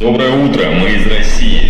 Доброе утро, мы из России.